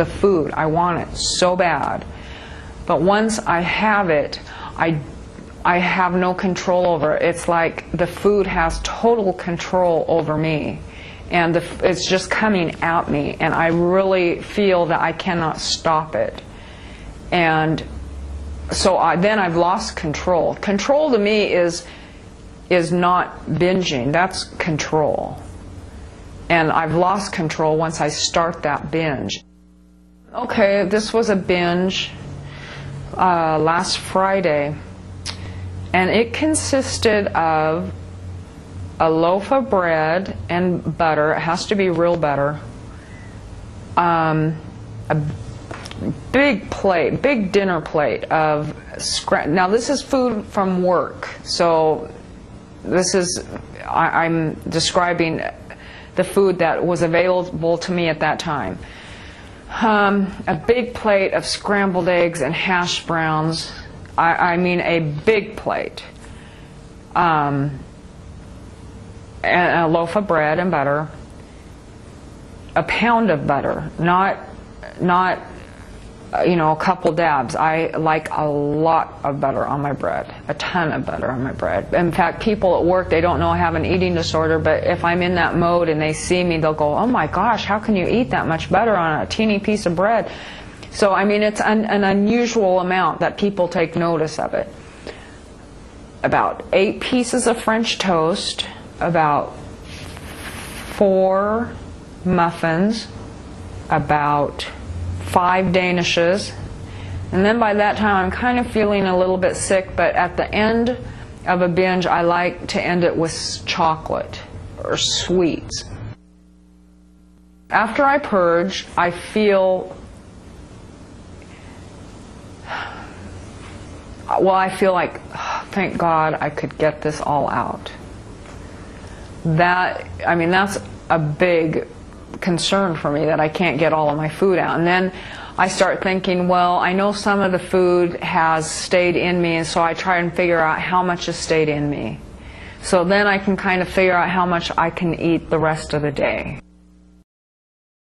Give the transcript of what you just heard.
the food. I want it so bad. But once I have it, I, I have no control over it. It's like the food has total control over me. And the, it's just coming at me. And I really feel that I cannot stop it. And so I, then I've lost control. Control to me is, is not binging. That's control. And I've lost control once I start that binge. Okay, this was a binge uh, last Friday, and it consisted of a loaf of bread and butter. It has to be real butter. Um, a big plate, big dinner plate of scra- now this is food from work, so this is I, I'm describing the food that was available to me at that time. Um, a big plate of scrambled eggs and hash browns. I, I mean, a big plate. Um, and a loaf of bread and butter. A pound of butter, not not you know, a couple dabs. I like a lot of butter on my bread, a ton of butter on my bread. In fact, people at work, they don't know I have an eating disorder, but if I'm in that mode and they see me, they'll go, oh my gosh, how can you eat that much butter on a teeny piece of bread? So, I mean, it's an, an unusual amount that people take notice of it. About eight pieces of French toast, about four muffins, about five danishes. And then by that time, I'm kind of feeling a little bit sick, but at the end of a binge, I like to end it with chocolate or sweets. After I purge, I feel well, I feel like, thank God I could get this all out. That, I mean, that's a big concern for me that I can't get all of my food out. And then I start thinking, well, I know some of the food has stayed in me, and so I try and figure out how much has stayed in me. So then I can kind of figure out how much I can eat the rest of the day.